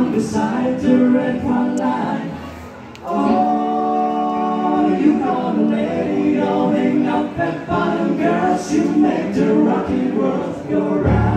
down beside the red front line. Oh, you gotta let it all hang up at bottom, girls. You make the rocky world go round.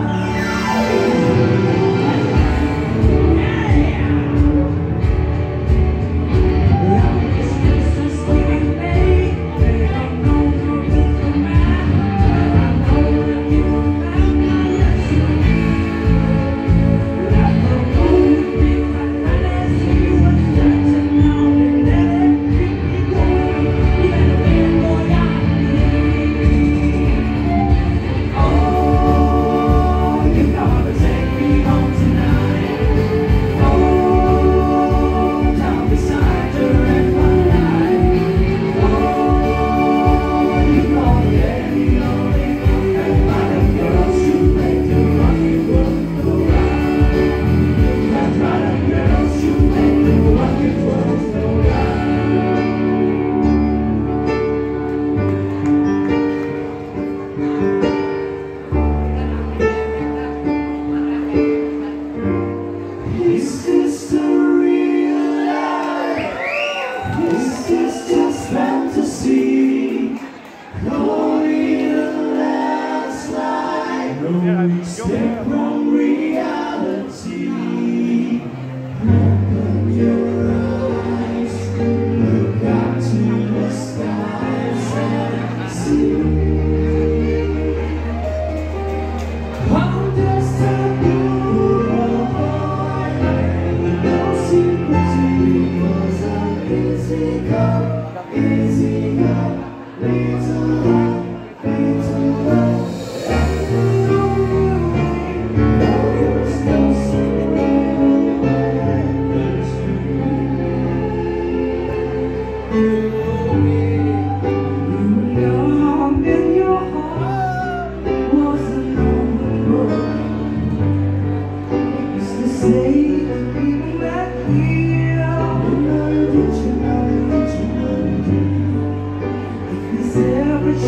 She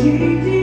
change.